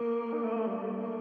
Oh.